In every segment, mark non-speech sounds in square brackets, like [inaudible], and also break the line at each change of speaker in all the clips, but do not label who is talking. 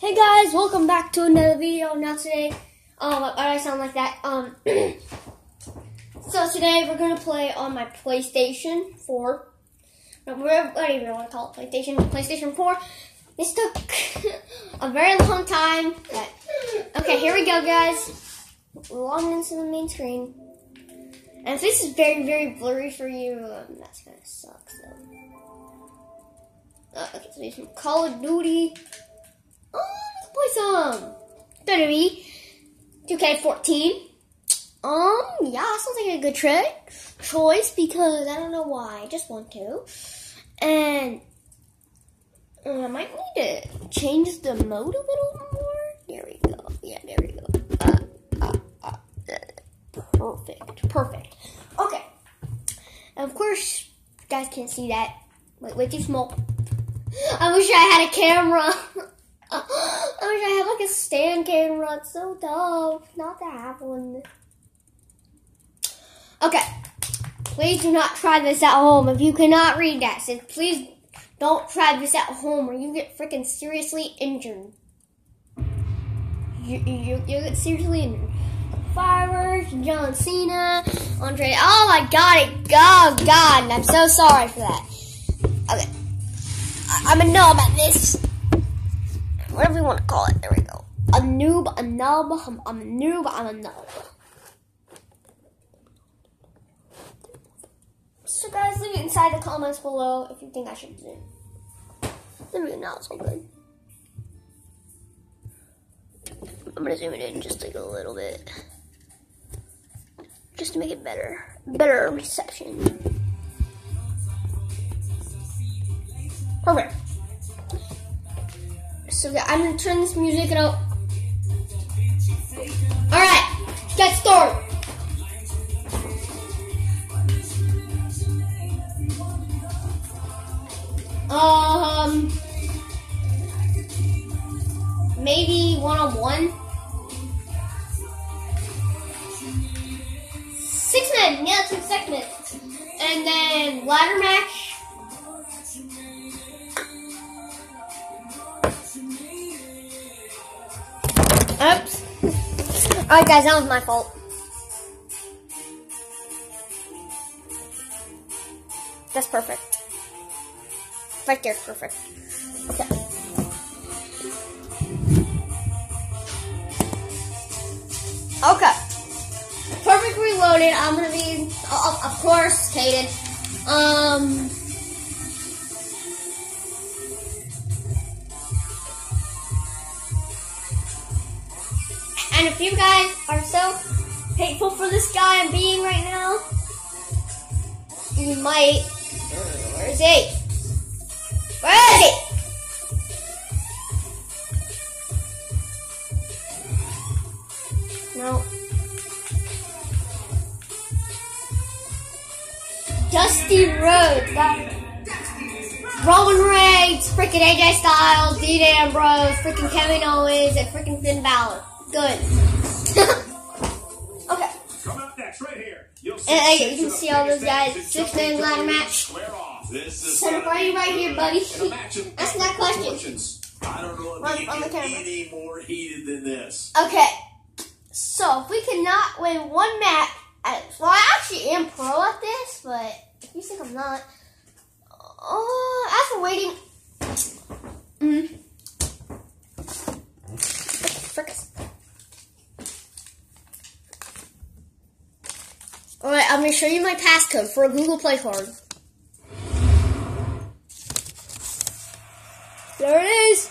Hey guys, welcome back to another video. Now today, um, I sound like that? Um, [clears throat] so today we're gonna play on my PlayStation 4. No, Whatever, what do you want to call it? PlayStation, PlayStation 4. This took [laughs] a very long time. But, okay, here we go, guys. Log into the main screen. And if this is very, very blurry for you, um, that's gonna suck. So, uh, okay, so there's some Call of Duty. Some WWE 2K14. Um, yeah, sounds like a good trick choice because I don't know why. I just want to. And uh, I might need to change the mode a little more. There we go. Yeah, there we go. Uh, uh, uh, perfect. Perfect. Okay. And of course, you guys can't see that. Wait, wait, too small. [gasps] I wish I had a camera. [laughs] I wish I had like a stand camera. It's so dumb not to have one. Okay. Please do not try this at home. If you cannot read that, says please don't try this at home or you get freaking seriously injured. You, you, you get seriously injured. Fireworks, John Cena, Andre. Oh my god, it, oh god, I'm so sorry for that. Okay. I, I'm a nub at this whatever you want to call it. There we go. A noob, a nub. I'm, I'm a noob. I'm a nub. So guys, leave it inside the comments below if you think I should zoom. Now it's all good. I'm gonna zoom it in just like a little bit, just to make it better, better reception. Perfect. So I'm gonna turn this music up. Alright, get started. Um, maybe one on one. Six men, yeah, two segments. And then ladder match. Alright guys, that was my fault. That's perfect. Right there, perfect. Okay. Okay. Perfect reloaded. I'm gonna be, of, course, Kaden. Um. If you guys are so hateful for this guy I'm being right now, you might. Where is he? Where is he? No. Dusty Rhodes. That. Roman Reigns, freaking AJ Styles, Dean Ambrose, freaking Kevin Owens, and freaking Finn Balor. Good. [laughs] okay.
Come up next, right here. You'll
And uh, you can see all those guys. Six man ladder match.
Square off. This is
Set up right, right here, buddy.
in a match of [laughs]
That's not question.
I don't know if you
the
get any more heated than this.
Okay. So if we cannot win one match, at, well, I actually am pro at this, but if you think I'm not, uh, after waiting, mm, frickas. All right, I'm gonna show you my passcode for a Google Play card. There it is.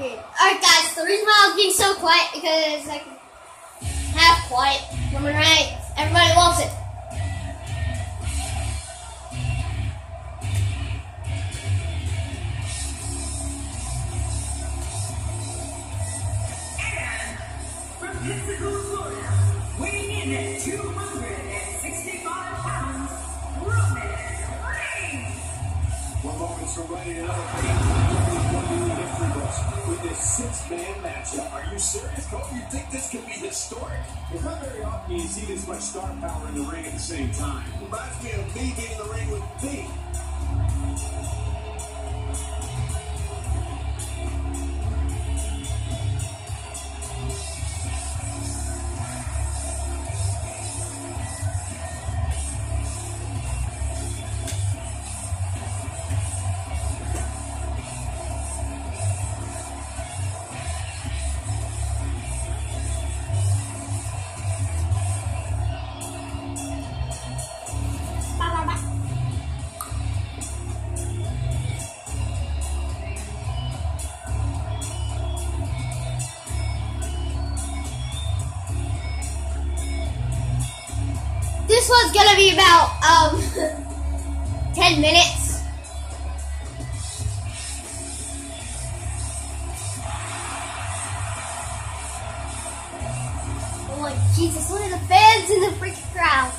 Alright guys, the reason why I was being so quiet because it's like half quiet. Woman right. Everybody loves it.
From Pensacola, Florida, weighing in at 265 pounds.
One moment writing another with this six-man matchup. Are you serious, Cole? You think this could be historic? It's not very often you see this much star power in the ring at the same time. Reminds me of me being in the ring with me.
This one's gonna be about um [laughs] ten minutes. Oh my Jesus, look at the fans in the freaking crowd.